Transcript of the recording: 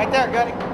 Right there, Gunny.